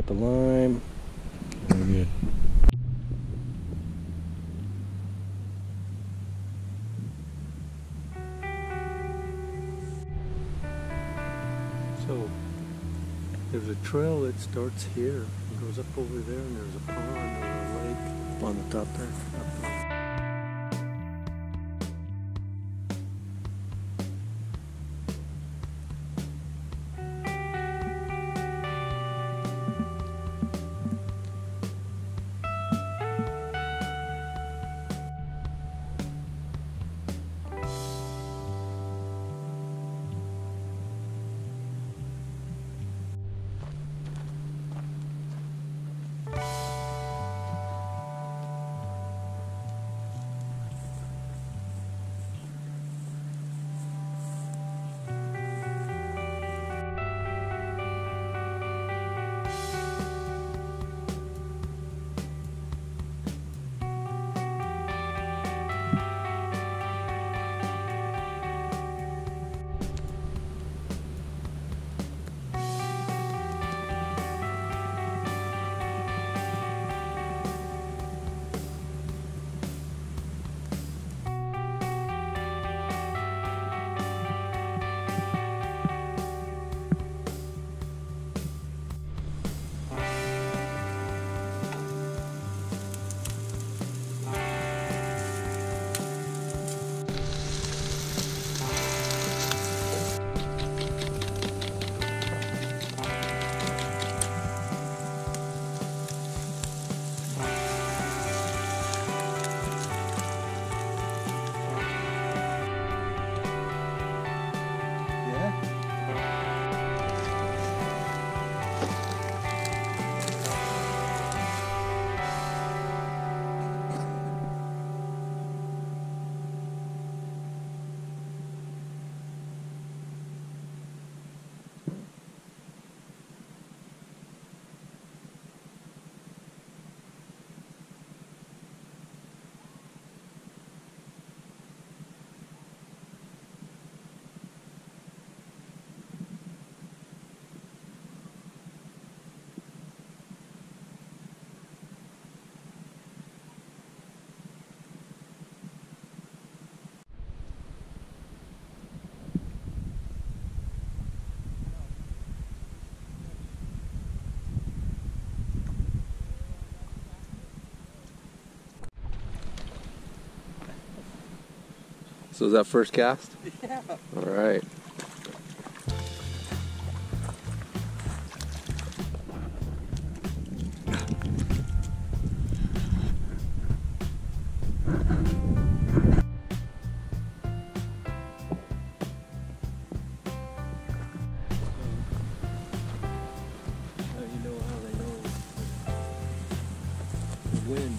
Got the lime. Very good. So there's a trail that starts here and goes up over there, and there's a pond or a lake On the top there. So is that first cast? Yeah. All right. Now you know how they know the wind,